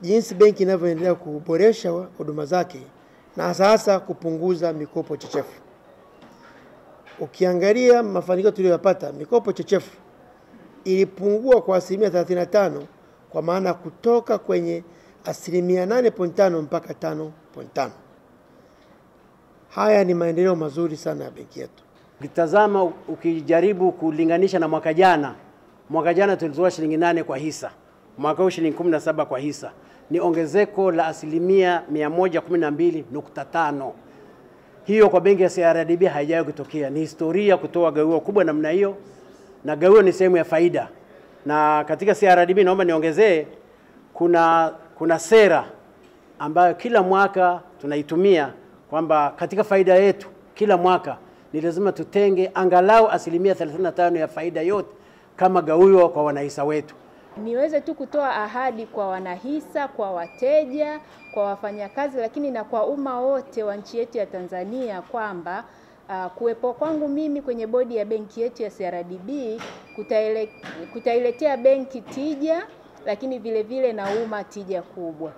jinsi benki inavyoendelea kuboresha huduma zake na sasa kupunguza mikopo chechefu. Ukiangalia mafanikio tuliyoyapata, mikopo chechefu ilipungua kwa asilimia 35 kwa maana kutoka kwenye asilimia 8.5 mpaka 5.5. Haya ni maendeleo mazuri sana ya benki yetu. Ukitazama, ukijaribu kulinganisha na mwaka jana, mwaka jana tulitoa shilingi 8 kwa hisa, mwaka huu shilingi 17 kwa hisa, ni ongezeko la asilimia 112.5. Hiyo kwa benki ya CRDB haijawahi kutokea, ni historia kutoa gawio kubwa namna hiyo, na gawio ni sehemu ya faida. Na katika CRDB naomba niongezee, kuna kuna sera ambayo kila mwaka tunaitumia kwamba katika faida yetu kila mwaka ni lazima tutenge angalau asilimia 35 ya faida yote kama gawio kwa wanahisa wetu. Niweze tu kutoa ahadi kwa wanahisa, kwa wateja, kwa wafanyakazi, lakini na kwa umma wote wa nchi yetu ya Tanzania kwamba uh, kuwepo kwangu mimi kwenye bodi ya benki yetu ya CRDB kutaile, kutailetea benki tija, lakini vile vile na umma tija kubwa.